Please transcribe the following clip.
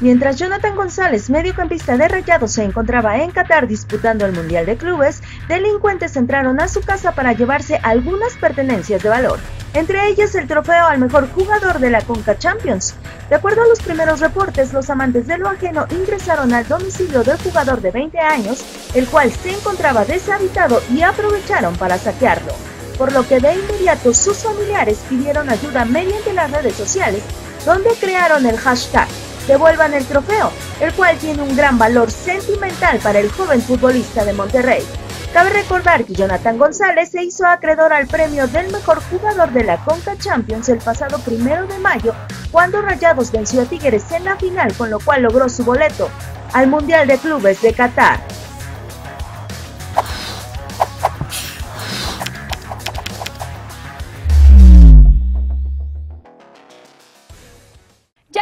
Mientras Jonathan González, mediocampista de Rayados, se encontraba en Qatar disputando el Mundial de Clubes, delincuentes entraron a su casa para llevarse algunas pertenencias de valor, entre ellas el trofeo al mejor jugador de la Conca Champions. De acuerdo a los primeros reportes, los amantes de lo ajeno ingresaron al domicilio del jugador de 20 años, el cual se encontraba deshabitado y aprovecharon para saquearlo, por lo que de inmediato sus familiares pidieron ayuda mediante las redes sociales, donde crearon el hashtag devuelvan el trofeo, el cual tiene un gran valor sentimental para el joven futbolista de Monterrey. Cabe recordar que Jonathan González se hizo acreedor al premio del mejor jugador de la Conca Champions el pasado primero de mayo, cuando Rayados venció a Tigres en la final, con lo cual logró su boleto al Mundial de Clubes de Qatar.